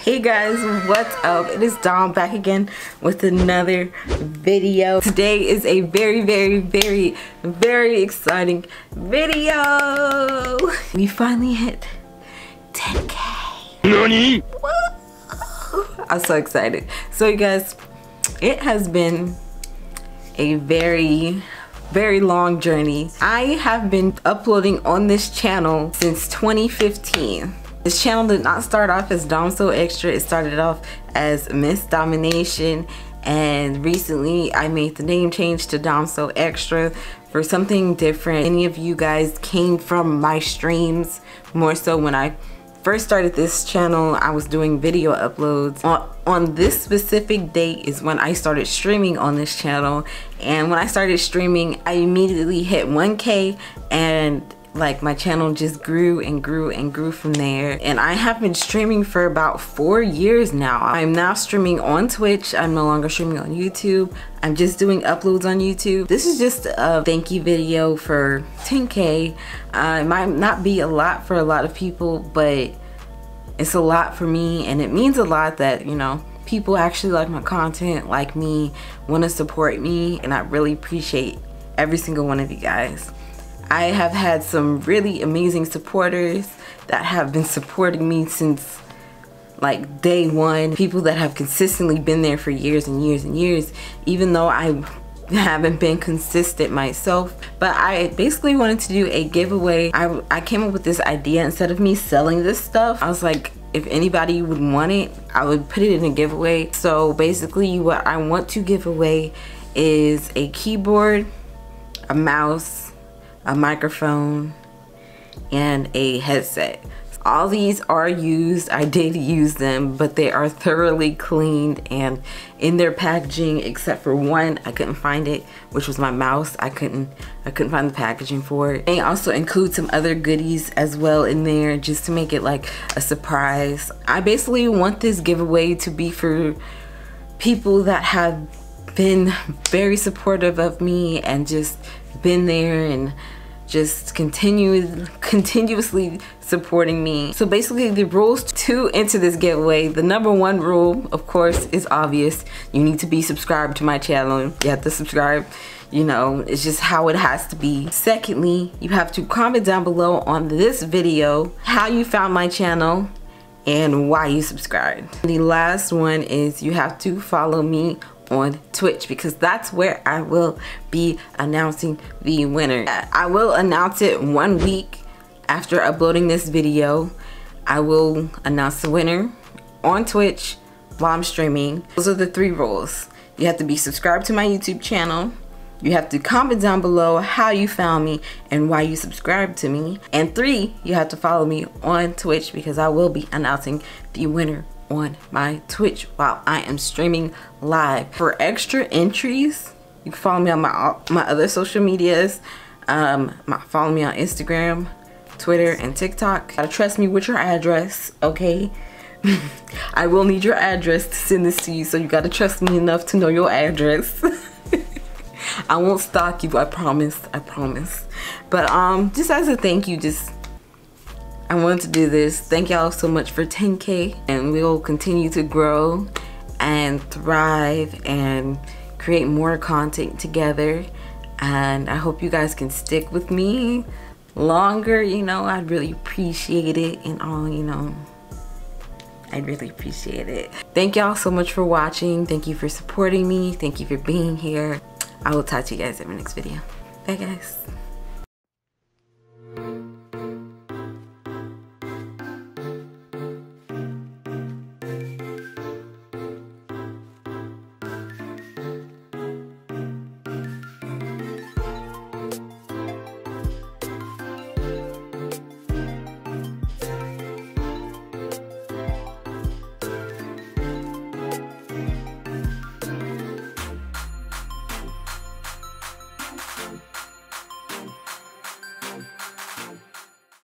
Hey guys, what's up? It is Dom back again with another video. Today is a very, very, very, very exciting video. We finally hit 10k. NANI? I'm so excited. So you guys, it has been a very very long journey. I have been uploading on this channel since 2015. This channel did not start off as Dom So Extra. It started off as Miss Domination and recently I made the name change to Dom So Extra for something different. Any of you guys came from my streams more so when I first started this channel I was doing video uploads on, on this specific date is when I started streaming on this channel and when I started streaming I immediately hit 1k and like my channel just grew and grew and grew from there. And I have been streaming for about four years now. I'm now streaming on Twitch. I'm no longer streaming on YouTube. I'm just doing uploads on YouTube. This is just a thank you video for 10k uh, it might not be a lot for a lot of people but it's a lot for me. And it means a lot that you know people actually like my content like me want to support me. And I really appreciate every single one of you guys I have had some really amazing supporters that have been supporting me since like day one. People that have consistently been there for years and years and years, even though I haven't been consistent myself. But I basically wanted to do a giveaway. I, I came up with this idea. Instead of me selling this stuff I was like if anybody would want it I would put it in a giveaway. So basically what I want to give away is a keyboard a mouse a microphone, and a headset. All these are used, I did use them, but they are thoroughly cleaned and in their packaging except for one, I couldn't find it, which was my mouse. I couldn't I couldn't find the packaging for it. They also include some other goodies as well in there just to make it like a surprise. I basically want this giveaway to be for people that have been very supportive of me and just been there and just continue continuously supporting me. So basically the rules to enter this giveaway the number one rule of course is obvious. You need to be subscribed to my channel. You have to subscribe. You know it's just how it has to be. Secondly you have to comment down below on this video how you found my channel and why you subscribed. The last one is you have to follow me on Twitch because that's where I will be announcing the winner. I will announce it one week after uploading this video. I will announce the winner on Twitch while I'm streaming. Those are the three rules. You have to be subscribed to my YouTube channel. You have to comment down below how you found me and why you subscribed to me. And three, you have to follow me on Twitch because I will be announcing the winner on my Twitch while I am streaming live. For extra entries, you can follow me on my my other social medias. Um, my, follow me on Instagram, Twitter, and TikTok. Gotta trust me with your address, okay? I will need your address to send this to you, so you gotta trust me enough to know your address. I won't stalk you, I promise, I promise. But um, just as a thank you, just I wanted to do this. Thank y'all so much for 10K and we'll continue to grow and thrive and create more content together. And I hope you guys can stick with me longer, you know, I'd really appreciate it and all, you know, I'd really appreciate it. Thank y'all so much for watching. Thank you for supporting me. Thank you for being here. I will talk to you guys in my next video. Bye guys.